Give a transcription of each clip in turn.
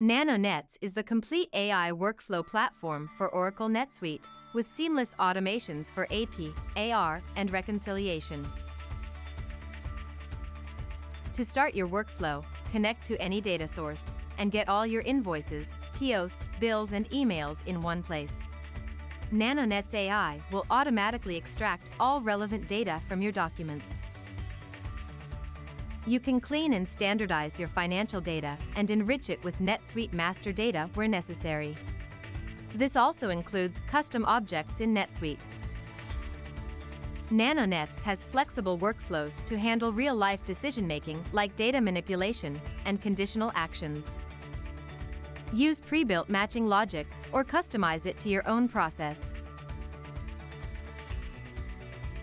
NanoNets is the complete AI workflow platform for Oracle NetSuite, with seamless automations for AP, AR, and reconciliation. To start your workflow, connect to any data source and get all your invoices, POs, bills, and emails in one place. NanoNets AI will automatically extract all relevant data from your documents. You can clean and standardize your financial data and enrich it with NetSuite master data where necessary. This also includes custom objects in NetSuite. NanoNets has flexible workflows to handle real-life decision-making like data manipulation and conditional actions. Use pre-built matching logic or customize it to your own process.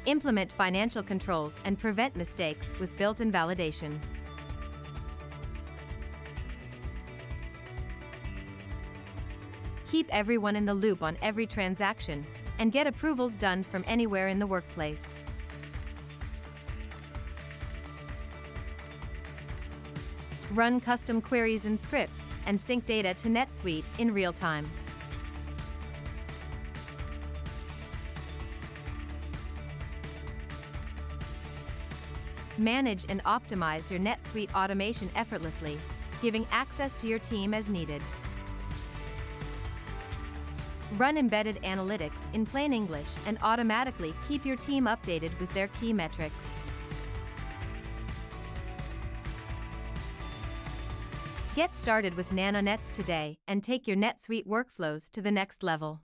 Implement financial controls and prevent mistakes with built-in validation. Keep everyone in the loop on every transaction and get approvals done from anywhere in the workplace. Run custom queries and scripts and sync data to NetSuite in real time. Manage and optimize your NetSuite automation effortlessly, giving access to your team as needed. Run embedded analytics in plain English and automatically keep your team updated with their key metrics. Get started with NanoNets today and take your NetSuite workflows to the next level.